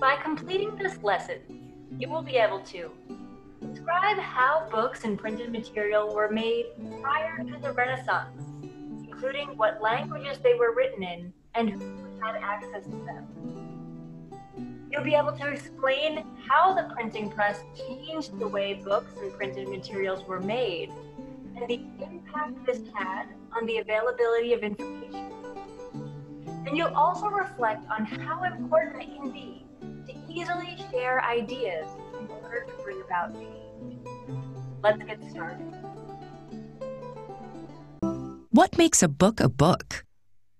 By completing this lesson, you will be able to describe how books and printed material were made prior to the Renaissance, including what languages they were written in and who had access to them. You'll be able to explain how the printing press changed the way books and printed materials were made and the impact this had on the availability of information. And you'll also reflect on how important it can be to easily share ideas in order to bring about change. Let's get started. What makes a book a book?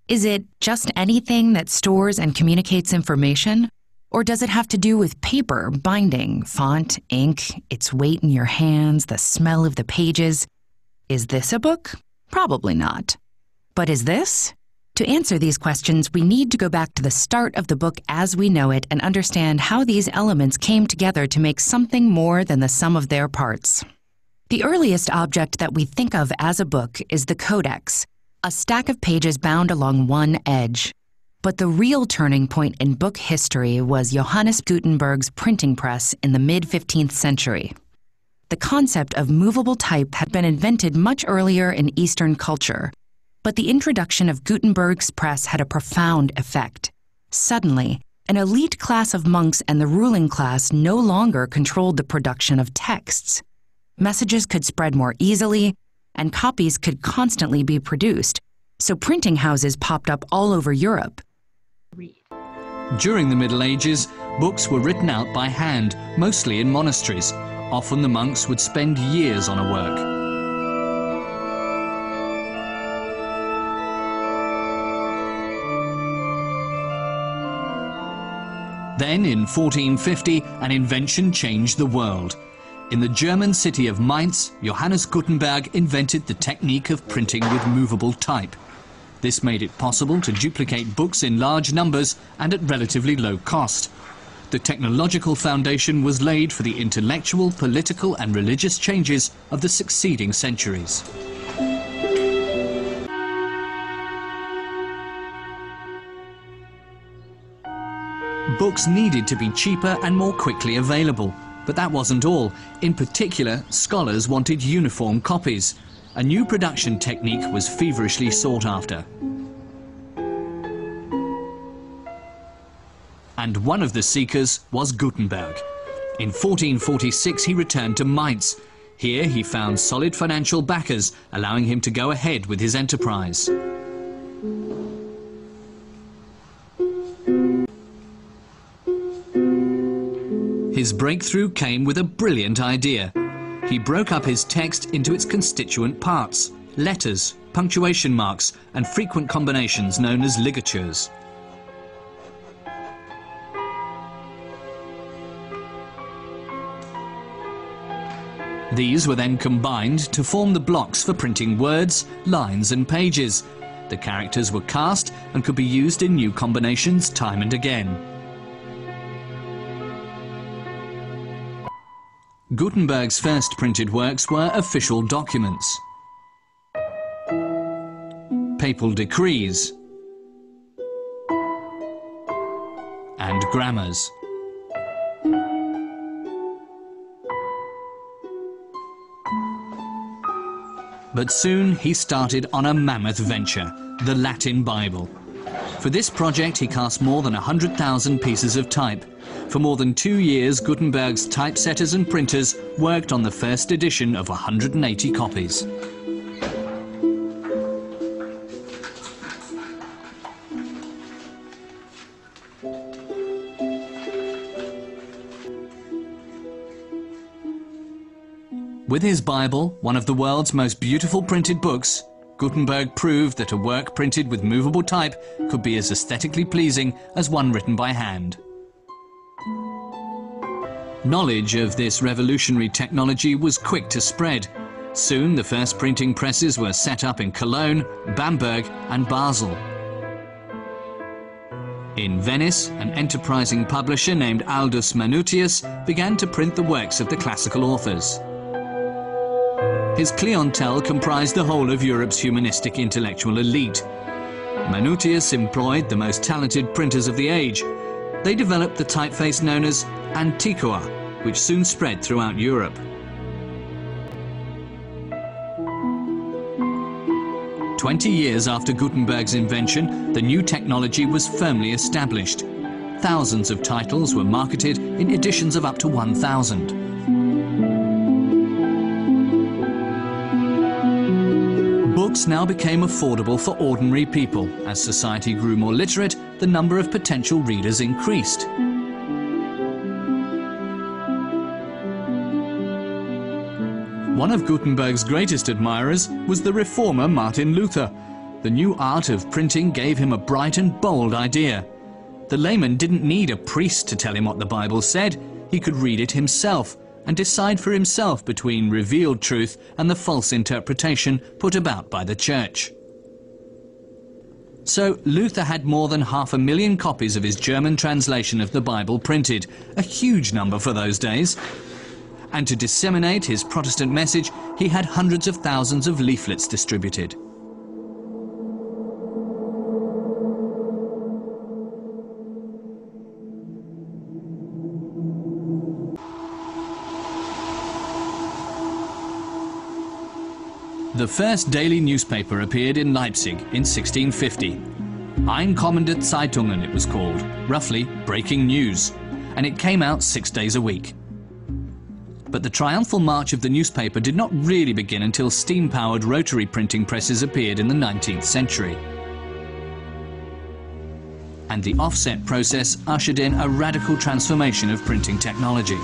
Is it just anything that stores and communicates information? Or does it have to do with paper, binding, font, ink, its weight in your hands, the smell of the pages? Is this a book? Probably not. But is this? To answer these questions, we need to go back to the start of the book as we know it and understand how these elements came together to make something more than the sum of their parts. The earliest object that we think of as a book is the codex, a stack of pages bound along one edge. But the real turning point in book history was Johannes Gutenberg's printing press in the mid 15th century. The concept of movable type had been invented much earlier in Eastern culture, but the introduction of Gutenberg's press had a profound effect. Suddenly, an elite class of monks and the ruling class no longer controlled the production of texts. Messages could spread more easily, and copies could constantly be produced, so printing houses popped up all over Europe. During the Middle Ages, books were written out by hand, mostly in monasteries. Often the monks would spend years on a work. Then, in 1450, an invention changed the world. In the German city of Mainz, Johannes Gutenberg invented the technique of printing with movable type. This made it possible to duplicate books in large numbers and at relatively low cost. The technological foundation was laid for the intellectual, political and religious changes of the succeeding centuries. Books needed to be cheaper and more quickly available. But that wasn't all. In particular, scholars wanted uniform copies. A new production technique was feverishly sought after. And one of the seekers was Gutenberg. In 1446 he returned to Mainz. Here he found solid financial backers, allowing him to go ahead with his enterprise. His breakthrough came with a brilliant idea. He broke up his text into its constituent parts, letters, punctuation marks, and frequent combinations known as ligatures. These were then combined to form the blocks for printing words, lines and pages. The characters were cast and could be used in new combinations time and again. Gutenberg's first printed works were official documents, papal decrees, and grammars. But soon he started on a mammoth venture, the Latin Bible. For this project he cast more than 100,000 pieces of type, for more than two years, Gutenberg's typesetters and printers worked on the first edition of 180 copies. With his Bible, one of the world's most beautiful printed books, Gutenberg proved that a work printed with movable type could be as aesthetically pleasing as one written by hand. Knowledge of this revolutionary technology was quick to spread. Soon the first printing presses were set up in Cologne, Bamberg and Basel. In Venice, an enterprising publisher named Aldus Manutius began to print the works of the classical authors. His clientele comprised the whole of Europe's humanistic intellectual elite. Manutius employed the most talented printers of the age, They developed the typeface known as Antiqua, which soon spread throughout Europe. Twenty years after Gutenberg's invention, the new technology was firmly established. Thousands of titles were marketed in editions of up to 1,000. Books now became affordable for ordinary people. As society grew more literate, the number of potential readers increased. One of Gutenberg's greatest admirers was the reformer Martin Luther. The new art of printing gave him a bright and bold idea. The layman didn't need a priest to tell him what the Bible said. He could read it himself and decide for himself between revealed truth and the false interpretation put about by the church. So Luther had more than half a million copies of his German translation of the Bible printed, a huge number for those days, and to disseminate his Protestant message, he had hundreds of thousands of leaflets distributed. The first daily newspaper appeared in Leipzig in 1650. Einkommende Zeitungen it was called, roughly breaking news, and it came out six days a week. But the triumphal march of the newspaper did not really begin until steam-powered rotary printing presses appeared in the 19th century. And the offset process ushered in a radical transformation of printing technology.